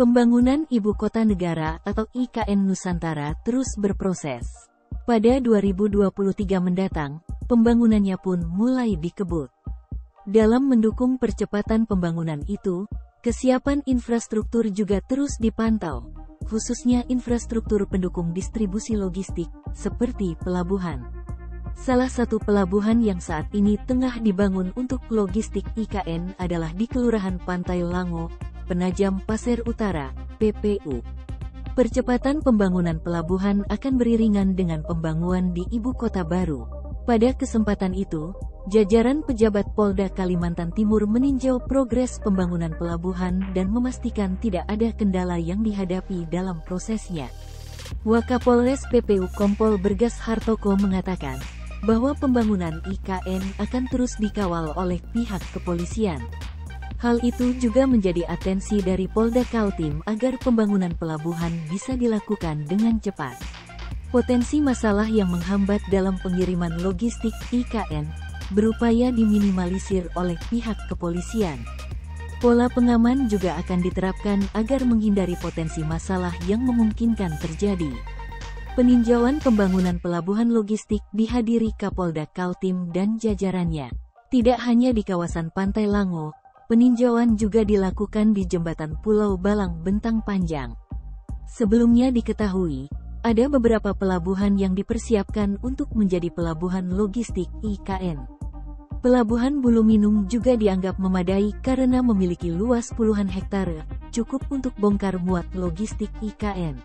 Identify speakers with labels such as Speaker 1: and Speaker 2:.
Speaker 1: Pembangunan Ibu Kota Negara atau IKN Nusantara terus berproses. Pada 2023 mendatang, pembangunannya pun mulai dikebut. Dalam mendukung percepatan pembangunan itu, kesiapan infrastruktur juga terus dipantau, khususnya infrastruktur pendukung distribusi logistik, seperti pelabuhan. Salah satu pelabuhan yang saat ini tengah dibangun untuk logistik IKN adalah di Kelurahan Pantai Lango, Penajam Pasir Utara, PPU. Percepatan pembangunan pelabuhan akan beriringan dengan pembangunan di ibu kota baru. Pada kesempatan itu, jajaran pejabat Polda Kalimantan Timur meninjau progres pembangunan pelabuhan dan memastikan tidak ada kendala yang dihadapi dalam prosesnya. Wakapolres PPU Kompol Bergas Hartoko mengatakan, bahwa pembangunan IKN akan terus dikawal oleh pihak kepolisian. Hal itu juga menjadi atensi dari Polda Kaltim agar pembangunan pelabuhan bisa dilakukan dengan cepat. Potensi masalah yang menghambat dalam pengiriman logistik IKN berupaya diminimalisir oleh pihak kepolisian. Pola pengaman juga akan diterapkan agar menghindari potensi masalah yang memungkinkan terjadi. Peninjauan pembangunan pelabuhan logistik dihadiri Kapolda Kaltim dan jajarannya. Tidak hanya di kawasan Pantai Lango, Peninjauan juga dilakukan di jembatan Pulau Balang Bentang Panjang. Sebelumnya diketahui, ada beberapa pelabuhan yang dipersiapkan untuk menjadi pelabuhan logistik IKN. Pelabuhan Bulu Minung juga dianggap memadai karena memiliki luas puluhan hektare, cukup untuk bongkar muat logistik IKN.